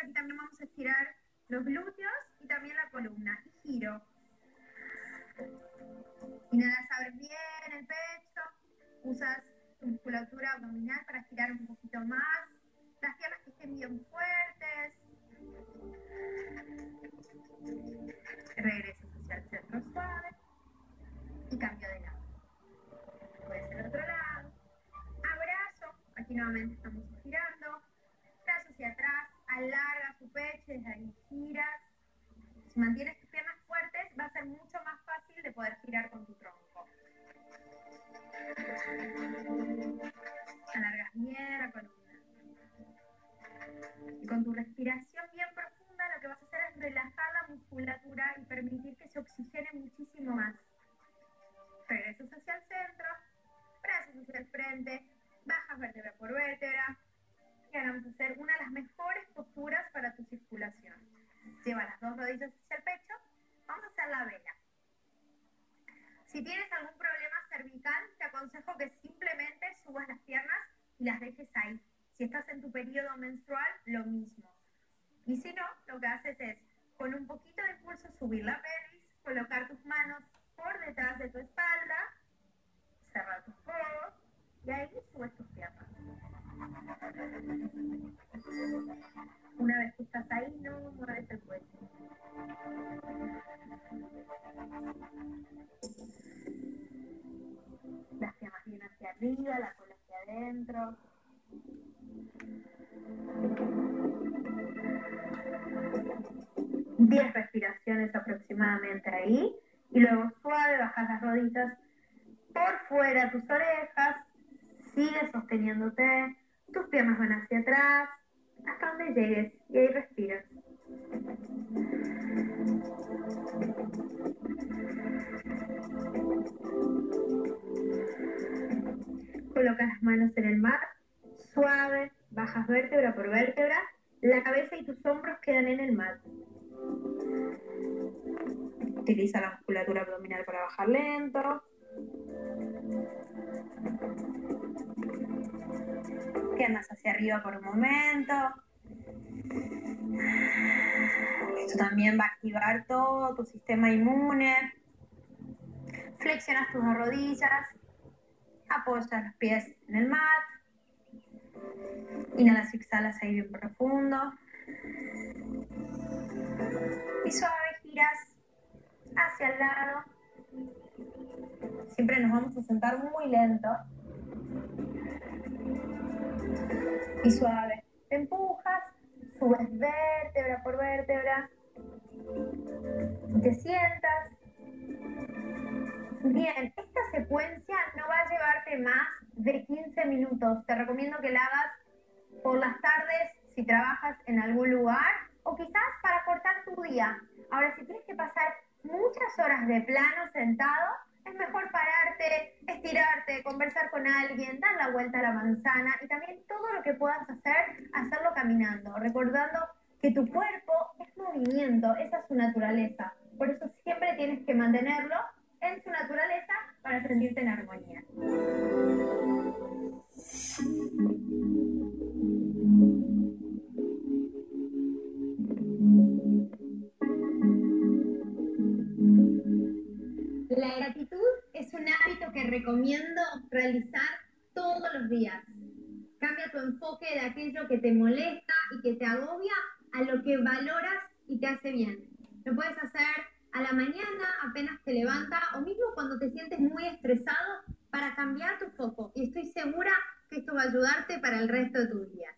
aquí también vamos a estirar los glúteos y también la columna. Y giro. Inhalas, abres bien el pecho, usas tu musculatura abdominal para estirar un poquito más. Las piernas que estén bien fuertes. Regresas hacia el centro suave y cambio de lado. Puede ser otro lado. Abrazo. Aquí nuevamente estamos girando. Brazo hacia atrás. Alarga tu pecho. Desde ahí giras. Si mantienes tus piernas fuertes, va a ser mucho más fácil de poder girar con tu tronco. Alargas bien la columna. Y con tu respiración bien profunda, lo que vas a hacer es relajar la musculatura y permitir que se oxigene muchísimo más. Regresas hacia el centro, brazos hacia el frente, bajas vértebra por vértebra. Y ahora vamos a hacer una de las mejores posturas para tu circulación. Dos rodillas hacia el pecho. Vamos a hacer la vela. Si tienes algún problema cervical, te aconsejo que simplemente subas las piernas y las dejes ahí. Si estás en tu periodo menstrual, lo mismo. Y si no, lo que haces es, con un poquito de impulso, subir la pelvis, colocar tus manos por detrás de tu espalda, cerrar tus codos y ahí subes tus piernas. Una vez que estás ahí, no mueves el cuello. Las piernas bien hacia arriba, la cola hacia adentro. Diez respiraciones aproximadamente ahí. Y luego suave, bajas las rodillas por fuera tus orejas. Sigue sosteniéndote. Tus piernas van hacia atrás. Hasta donde llegues. Y ahí respiras. Coloca las manos en el mar, suave, bajas vértebra por vértebra, la cabeza y tus hombros quedan en el mar. Utiliza la musculatura abdominal para bajar lento. Piernas hacia arriba por un momento. Esto también va a activar todo tu sistema inmune. Flexionas tus rodillas. Apoyas los pies en el mat. Inhalas y exhalas ahí bien profundo. Y suave giras hacia el lado. Siempre nos vamos a sentar muy lento. Y suave. Te empujas, subes vértebra por vértebra. Te sientas. Bien, esta secuencia no va a llevarte más de 15 minutos. Te recomiendo que la hagas por las tardes si trabajas en algún lugar o quizás para cortar tu día. Ahora, si tienes que pasar muchas horas de plano sentado, es mejor pararte, estirarte, conversar con alguien, dar la vuelta a la manzana y también todo lo que puedas hacer, hacerlo caminando, recordando que tu cuerpo es movimiento, esa es su naturaleza. Por eso siempre tienes que mantenerlo en su naturaleza para sentirte en armonía. La gratitud es un hábito que recomiendo realizar todos los días. Cambia tu enfoque de aquello que te molesta y que te agobia a lo que valoras y te hace bien. Lo puedes hacer a la mañana apenas te levanta o mismo cuando te sientes muy estresado para cambiar tu foco. Y estoy segura que esto va a ayudarte para el resto de tu día.